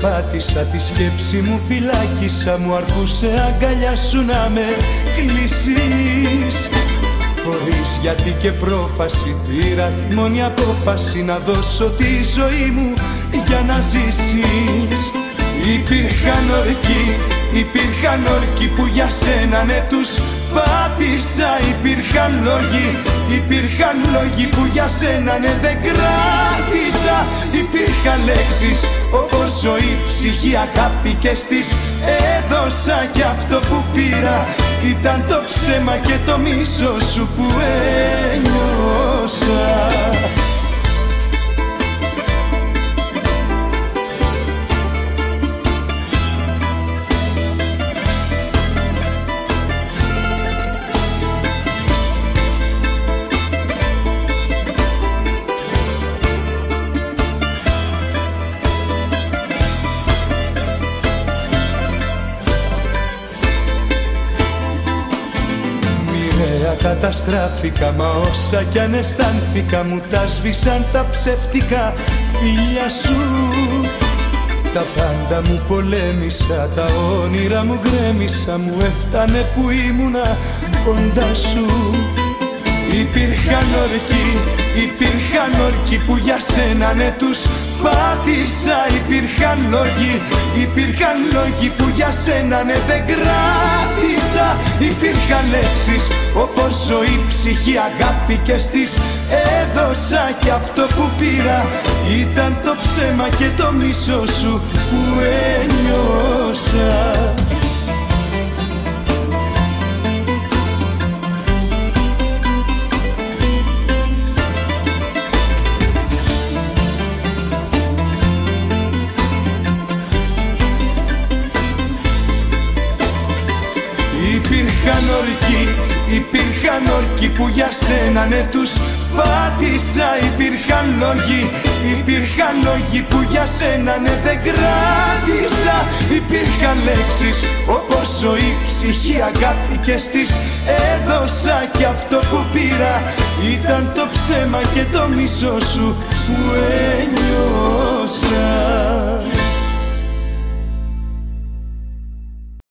κράτησα τη σκέψη μου φυλάκισα Μου αρκούσε αγκαλιά σου να με κλείσεις. Χωρίς γιατί και πρόφαση πήρα τη μόνη απόφαση Να δώσω τη ζωή μου για να ζήσεις. Υπήρχαν ορκοί, υπήρχαν ορκοί που για σένα ναι τους πάτησα Υπήρχαν λόγοι, υπήρχαν λόγοι που για σένα ναι δεν κράτησα. Υπήρχαν λέξεις όπως ζωή, ψυχή, αγάπη και στις έδωσα Κι αυτό που πήρα ήταν το ψέμα και το μίσο σου που ένιωσα καταστράφηκα Μα όσα κι αν αισθάνθηκα μου τα σβήσαν τα ψευτικά φίλια σου Τα πάντα μου πολέμησα, τα όνειρα μου γκρέμισα Μου έφτανε που ήμουνα κοντά σου Υπήρχαν ορκοί, υπήρχαν ορκοί που για σένα ναι τους πάτησα. Υπήρχαν λόγοι, υπήρχαν λόγοι που για σένα ναι δεν κράτησα. Υπήρχαν λέξεις όπως ζωή, ψυχή, αγάπη και στις έδωσα. Και αυτό που πήρα ήταν το ψέμα και το μίσο σου που ένιωσα Υπήρχαν ορκοί, υπήρχαν ορκοί που για σένα ναι τους πάτησα. Υπήρχαν λόγοι, υπήρχαν λόγοι που για σένα ναι δεν κράτησα. Υπήρχαν λέξεις όπως ζωή, ψυχή, αγάπη και στις έδωσα. Κι αυτό που πήρα ήταν το ψέμα και το μίσο σου που ένιωσα